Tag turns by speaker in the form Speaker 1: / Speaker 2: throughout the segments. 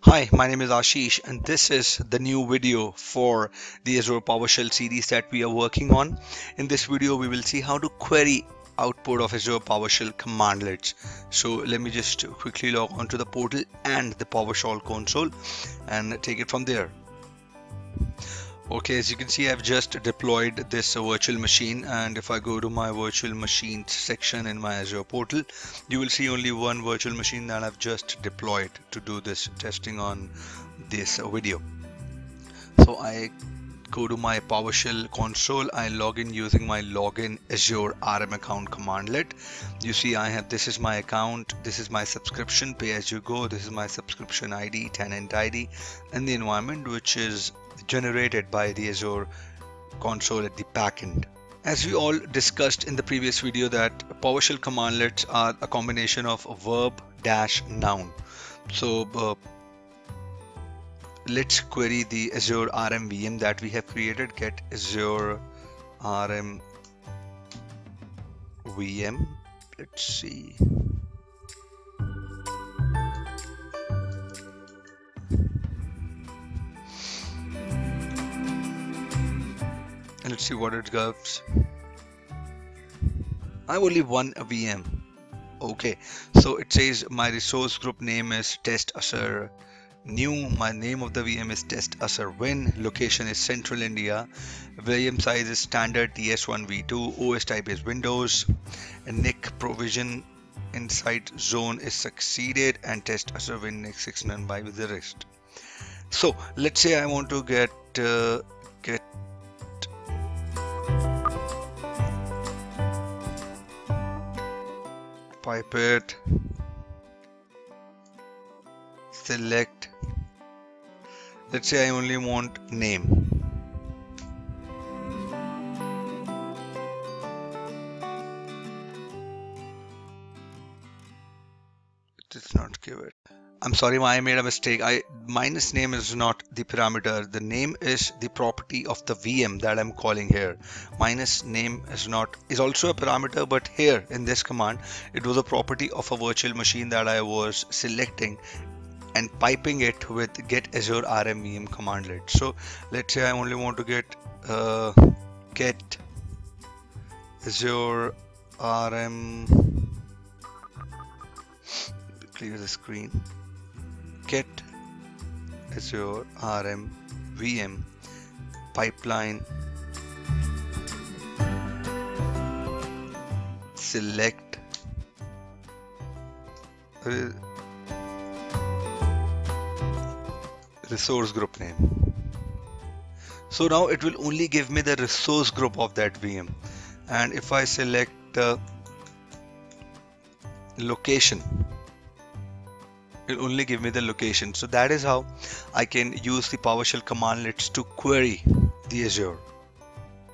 Speaker 1: Hi, my name is Ashish and this is the new video for the Azure PowerShell series that we are working on. In this video, we will see how to query output of Azure PowerShell commandlets. So let me just quickly log on to the portal and the PowerShell console and take it from there. Okay, as you can see, I've just deployed this virtual machine and if I go to my virtual machines section in my Azure portal, you will see only one virtual machine that I've just deployed to do this testing on this video. So I go to my PowerShell console, I log in using my login Azure RM account commandlet. You see I have this is my account, this is my subscription pay as you go, this is my subscription ID, tenant ID and the environment which is generated by the Azure console at the backend. As we all discussed in the previous video that PowerShell commandlets are a combination of verb dash noun. So uh, let's query the Azure RM VM that we have created. Get Azure RM VM let's see. Let's see what it gives. I only one VM okay. So it says my resource group name is test Azure new my name of the VM is test Azure win location is central India VM size is standard DS1 V2 OS type is Windows. NIC provision inside zone is succeeded and test Azure win NIC 695 with the rest. So let's say I want to get uh, get pipette. Select let's say I only want name. Does not give it I'm sorry I made a mistake. I minus name is not the parameter. The name is the property of the VM that I'm calling here. Minus name is not is also a parameter but here in this command it was a property of a virtual machine that I was selecting and piping it with get Azure RM commandlet so let's say I only want to get uh, get Azure RM clear the screen. Get Azure RM VM pipeline. Select resource group name. So now it will only give me the resource group of that VM and if I select the location it'll only give me the location. So that is how I can use the PowerShell commandlets to query the Azure.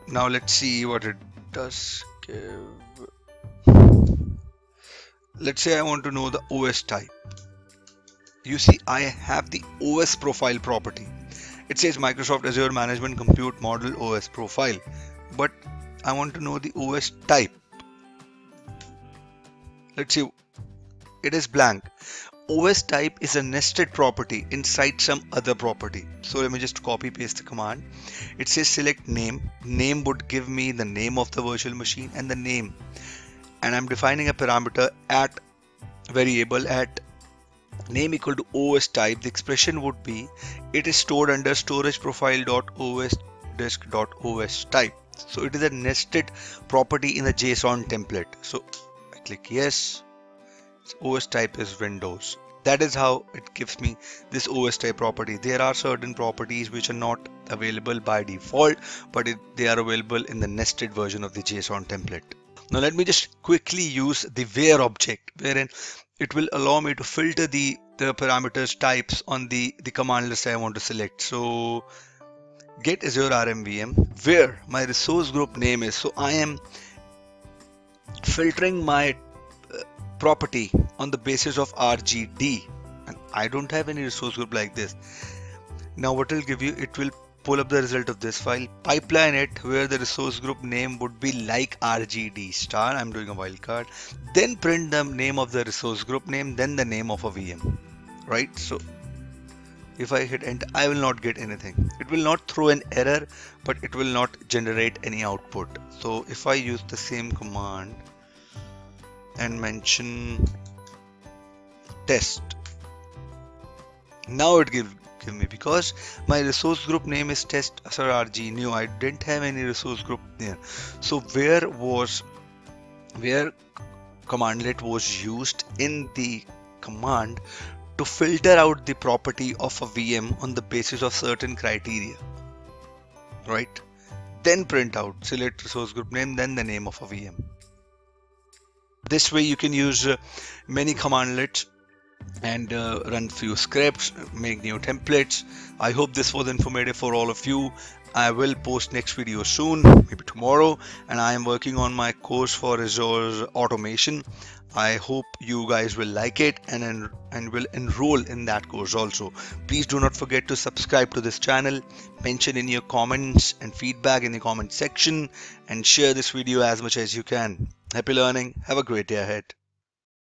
Speaker 1: Now let's see what it does give. Let's say I want to know the OS type you see I have the OS profile property it says Microsoft Azure Management Compute Model OS profile but I want to know the OS type let's see it is blank OS type is a nested property inside some other property. So let me just copy paste the command. It says select name. Name would give me the name of the virtual machine and the name. And I'm defining a parameter at variable at name equal to OS type. The expression would be it is stored under storage profile.os disk.os type. So it is a nested property in the JSON template. So I click yes OS type is Windows. That is how it gives me this OS type property. There are certain properties which are not available by default, but it, they are available in the nested version of the JSON template. Now let me just quickly use the where object, wherein it will allow me to filter the, the parameters types on the, the command list I want to select. So get Azure RMVM where my resource group name is. So I am filtering my uh, property on the basis of RGD and I don't have any resource group like this. Now what will give you it will pull up the result of this file pipeline it where the resource group name would be like RGD star. I'm doing a wildcard then print the name of the resource group name then the name of a VM right? So if I hit enter I will not get anything. It will not throw an error but it will not generate any output. So if I use the same command and mention test now it give me because my resource group name is test rg new I didn't have any resource group there so where was where commandlet was used in the command to filter out the property of a VM on the basis of certain criteria. Right? Then print out, select resource group name, then the name of a VM. This way you can use uh, many commandlets and uh, run few scripts, make new templates. I hope this was informative for all of you. I will post next video soon, maybe tomorrow, and I am working on my course for Azure automation. I hope you guys will like it and and will enroll in that course also. Please do not forget to subscribe to this channel, mention in your comments and feedback in the comment section, and share this video as much as you can. Happy learning. Have a great day ahead.